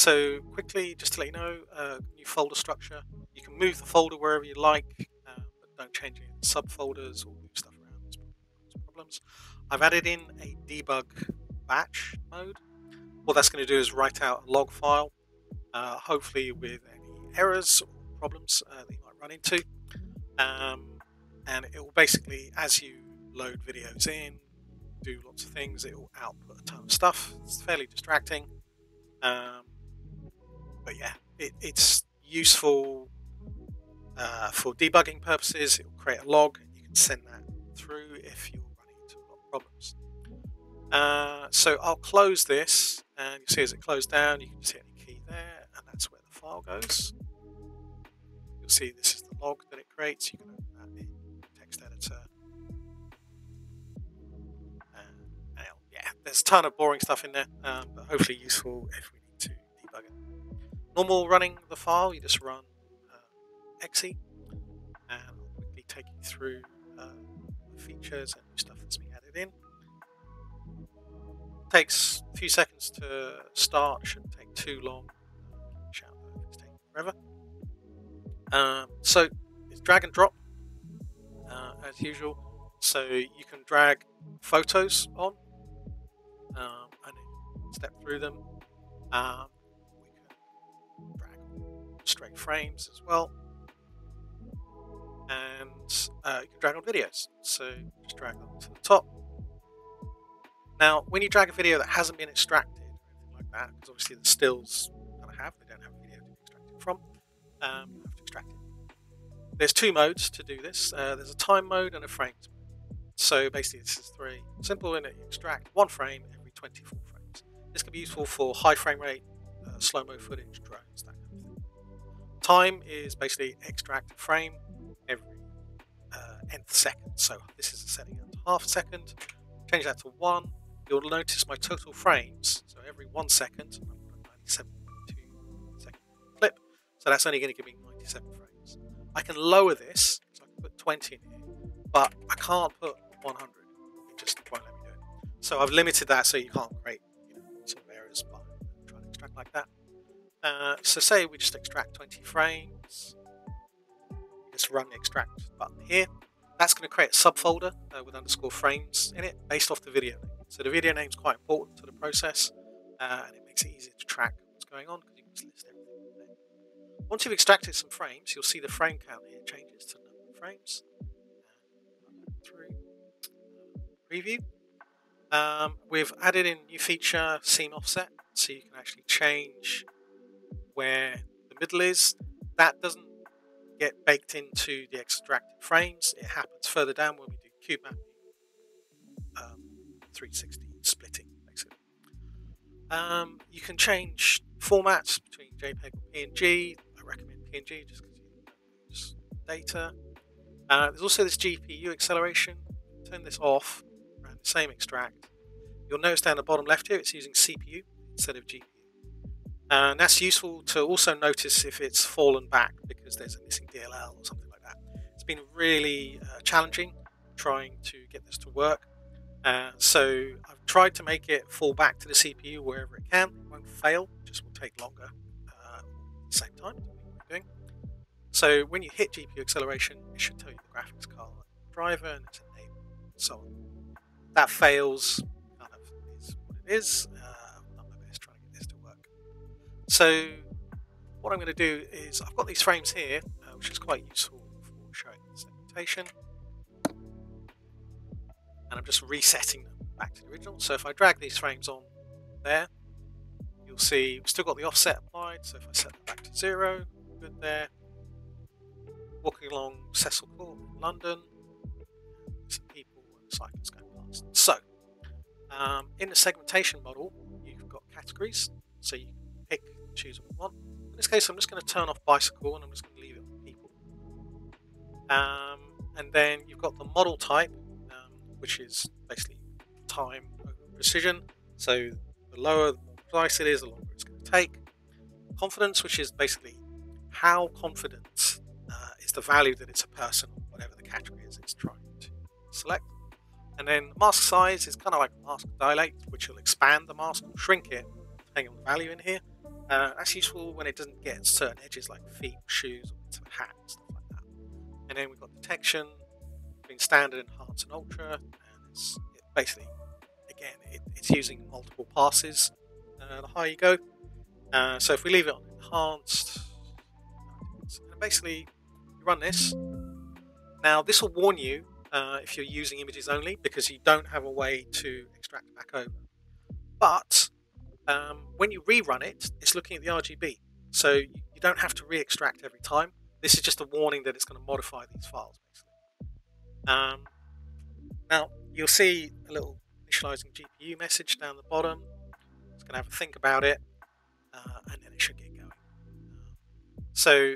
so quickly, just to let you know, uh, new folder structure. You can move the folder wherever you like, uh, but don't change any subfolders or move stuff around. Problems. I've added in a debug batch mode. What that's going to do is write out a log file, uh, hopefully with any errors or problems uh, that you might run into. Um, and it will basically, as you load videos in, do lots of things, it will output a ton of stuff. It's fairly distracting. Um, but yeah, it, it's useful uh, for debugging purposes. It will create a log and you can send that through if you're running into a lot of problems. Uh, so I'll close this and you see as it closed down, you can just hit any key there and that's where the file goes. You'll see this is the log that it creates. You can open that in text editor. Yeah, there's a ton of boring stuff in there, um, but hopefully useful if we normal running the file, you just run uh, exe, and I'll quickly take you through uh, the features and new stuff that's been added in. Takes a few seconds to start, shouldn't take too long. Shout if it's taking forever. Um, so it's drag and drop uh, as usual. So you can drag photos on um, and step through them. Um, straight frames as well. And uh, you can drag on videos. So just drag them to the top. Now, when you drag a video that hasn't been extracted anything like that, because obviously the stills kind of have, they don't have a video to be extracted from, um, you have to extract it. There's two modes to do this. Uh, there's a time mode and a frames mode. So basically, this is very simple in that you extract one frame every 24 frames. This can be useful for high frame rate, uh, slow mo footage, drones, that time is basically extract a frame every uh, nth second. So this is setting it to half a second. Change that to one. You'll notice my total frames. So every one second, I'm 97.2 second clip. So that's only going to give me 97 frames. I can lower this, so I can put 20 in here, but I can't put 100. It just won't let me do it. So I've limited that so you can't create you know, sort of errors by trying to extract like that. Uh, so say we just extract 20 frames. Just run the extract button here. That's going to create a subfolder uh, with underscore frames in it based off the video name. So the video name is quite important to the process uh, and it makes it easier to track what's going on because you can just list everything. Once you've extracted some frames, you'll see the frame count here changes to number of frames. Through preview. Um, we've added in new feature seam offset so you can actually change where the middle is, that doesn't get baked into the extracted frames. It happens further down when we do cube mapping, um, 360 splitting, basically. Um, you can change formats between JPEG and PNG. I recommend PNG just because you don't data. Uh, there's also this GPU acceleration. Turn this off, run the same extract. You'll notice down the bottom left here, it's using CPU instead of GPU. And that's useful to also notice if it's fallen back because there's a missing DLL or something like that. It's been really uh, challenging trying to get this to work. Uh, so I've tried to make it fall back to the CPU wherever it can. It won't fail, just will take longer uh, at the same time. So when you hit GPU acceleration, it should tell you the graphics card driver and it's enabled, so on. That fails, kind of is what it is. So what I'm going to do is I've got these frames here, uh, which is quite useful for showing the segmentation. And I'm just resetting them back to the original. So if I drag these frames on there, you'll see we've still got the offset applied. So if I set them back to zero, good there. Walking along Cecil Court in London, some people and cyclists going past. So um, in the segmentation model, you've got categories. So you choose what we want. In this case, I'm just going to turn off bicycle and I'm just going to leave it on people. Um, and then you've got the model type, um, which is basically time over precision. So the lower, the more precise it is, the longer it's going to take. Confidence, which is basically how confident uh, is the value that it's a person, or whatever the category is it's trying to select. And then mask size is kind of like mask dilate, which will expand the mask or shrink it depending on the value in here. Uh, that's useful when it doesn't get certain edges like feet, shoes, or bits of hat, stuff like that. And then we've got detection between standard, enhanced, and ultra. And it's it basically, again, it, it's using multiple passes uh, the higher you go. Uh, so if we leave it on enhanced, and basically you run this. Now this will warn you uh, if you're using images only because you don't have a way to extract back over. But um, when you rerun it, it's looking at the RGB. So you don't have to re-extract every time. This is just a warning that it's going to modify these files, basically. Um, now, you'll see a little initializing GPU message down the bottom. It's going to have a think about it, uh, and then it should get going. so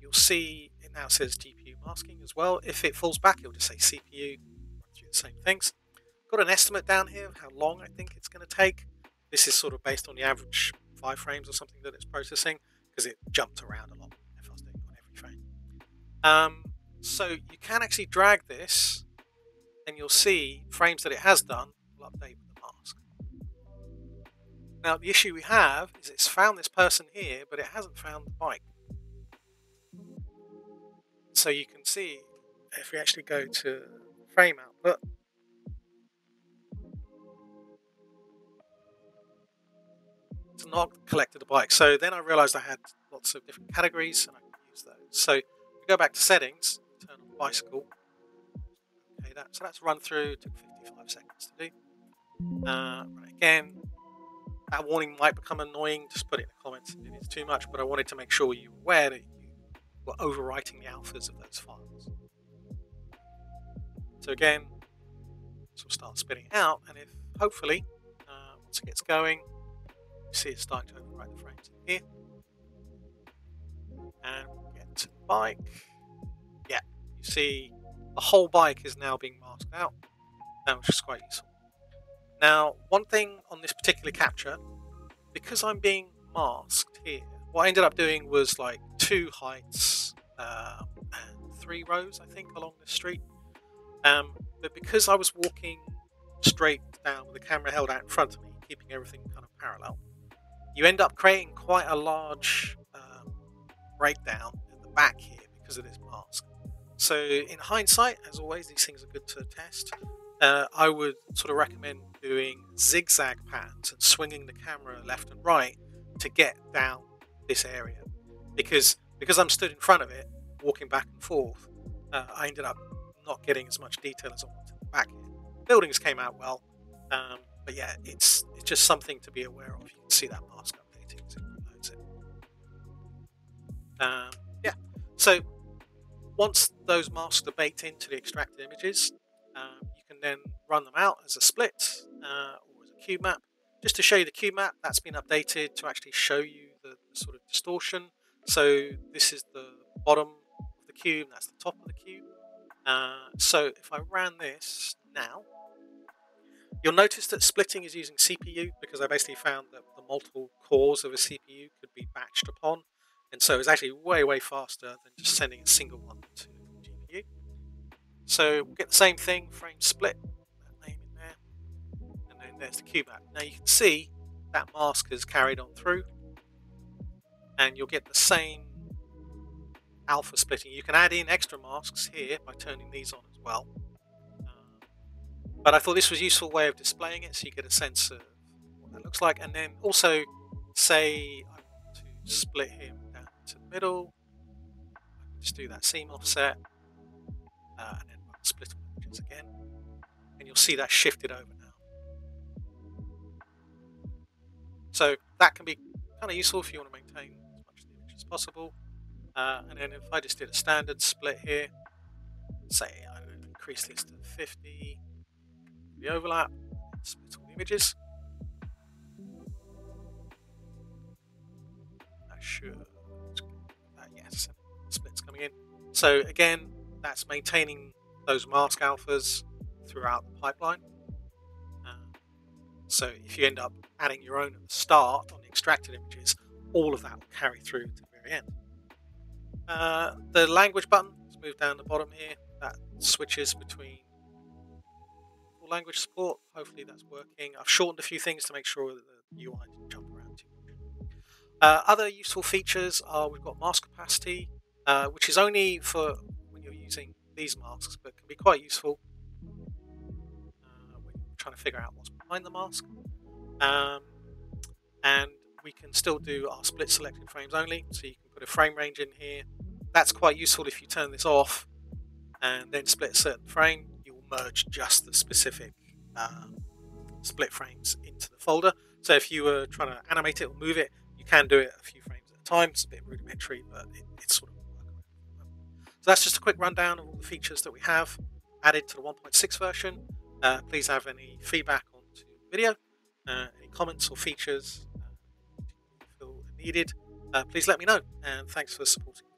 you'll see it now says GPU masking as well. If it falls back, it'll just say CPU, run through the same things. Got an estimate down here of how long I think it's going to take. This is sort of based on the average five frames or something that it's processing because it jumped around a lot if I was doing on every frame. Um, so you can actually drag this and you'll see frames that it has done will update with the mask. Now the issue we have is it's found this person here but it hasn't found the bike. So you can see if we actually go to frame output not collected a bike. So then I realized I had lots of different categories and I could use those. So we go back to settings, turn on bicycle. Okay, that, so that's run through, took 55 seconds to do. Uh, again, that warning might become annoying, just put it in the comments if it's too much, but I wanted to make sure you were aware that you were overwriting the alphas of those files. So again, this will start spitting out, and if hopefully, uh, once it gets going, see it starting to overwrite the frames in here. And get to the bike. Yeah, you see the whole bike is now being masked out, which is quite useful. Now, one thing on this particular capture, because I'm being masked here, what I ended up doing was like two heights um, and three rows, I think, along the street. Um, but because I was walking straight down with the camera held out in front of me, keeping everything kind of parallel, you end up creating quite a large um, breakdown in the back here because of this mask. So in hindsight, as always, these things are good to test. Uh, I would sort of recommend doing zigzag patterns and swinging the camera left and right to get down this area because because I'm stood in front of it, walking back and forth, uh, I ended up not getting as much detail as I wanted back here. Buildings came out well, um, but yeah, it's it's just something to be aware of. You can see that mask updating as it loads it. Um, yeah, so once those masks are baked into the extracted images, um, you can then run them out as a split uh, or as a cube map. Just to show you the cube map, that's been updated to actually show you the, the sort of distortion. So this is the bottom of the cube, that's the top of the cube. Uh, so if I ran this now, You'll notice that splitting is using CPU because I basically found that the multiple cores of a CPU could be batched upon. And so it's actually way, way faster than just sending a single one to GPU. So we'll get the same thing, frame split, that name in there. And then there's the cube map. Now you can see that mask is carried on through. And you'll get the same alpha splitting. You can add in extra masks here by turning these on as well. But I thought this was a useful way of displaying it so you get a sense of what that looks like. And then also say I want to split him down to the middle. Just do that seam offset. Uh, and then split images again. And you'll see that shifted over now. So that can be kind of useful if you want to maintain as much of the image as possible. Uh, and then if I just did a standard split here, say I increase this to 50, the overlap, split all the images. That should, uh, yes, splits coming in. So again, that's maintaining those mask alphas throughout the pipeline. Uh, so if you end up adding your own at the start on the extracted images, all of that will carry through to the very end. Uh, the language button, let's move down the bottom here, that switches between language support. Hopefully that's working. I've shortened a few things to make sure that the UI didn't jump around too much. Uh, other useful features are we've got mask opacity, uh, which is only for when you're using these masks, but can be quite useful uh, when you're trying to figure out what's behind the mask. Um, and we can still do our split selected frames only, so you can put a frame range in here. That's quite useful if you turn this off and then split a certain frame, merge just the specific um, split frames into the folder. So if you were trying to animate it or move it, you can do it a few frames at a time. It's a bit rudimentary, but it, it's sort of so that's just a quick rundown of all the features that we have added to the 1.6 version. Uh, please have any feedback on the video, uh, any comments or features uh, you feel needed. Uh, please let me know, and thanks for supporting.